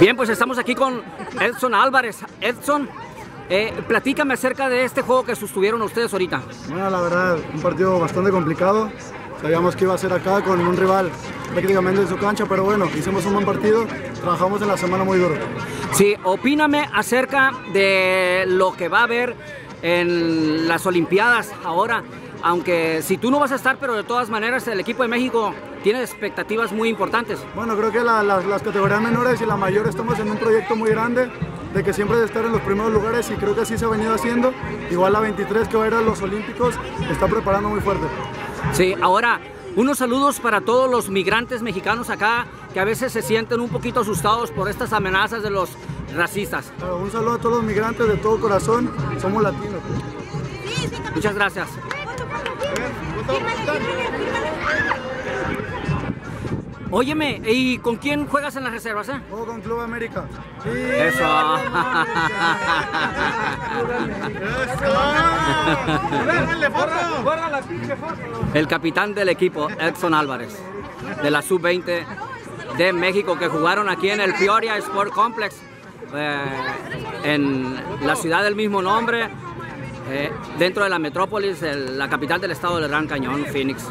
Bien, pues estamos aquí con Edson Álvarez. Edson, eh, platícame acerca de este juego que sostuvieron ustedes ahorita. Bueno, la verdad, un partido bastante complicado. Sabíamos que iba a ser acá con un rival prácticamente en su cancha, pero bueno, hicimos un buen partido, trabajamos en la semana muy duro. Sí, opíname acerca de lo que va a haber en las Olimpiadas ahora. Aunque si tú no vas a estar, pero de todas maneras el equipo de México tiene expectativas muy importantes. Bueno, creo que la- las- las categorías menores y la mayor estamos en un proyecto muy grande de que siempre de estar en los primeros lugares y creo que así se ha venido haciendo. Igual la 23 que va a ir a los Olímpicos está preparando muy fuerte. Sí, ahora unos saludos para todos los migrantes mexicanos acá que a veces se sienten un poquito asustados por estas amenazas de los racistas. Pero un saludo a todos los migrantes de todo corazón, somos latinos. Muchas gracias. Óyeme, ¿y con quién juegas en las reservas? Eh? Juego con Club América. Eso. El capitán del equipo, Edson Álvarez, de la Sub-20 de México, que jugaron aquí en el Peoria Sport Complex, eh, en la ciudad del mismo nombre, eh, dentro de la metrópolis, la capital del estado del Gran Cañón, Phoenix.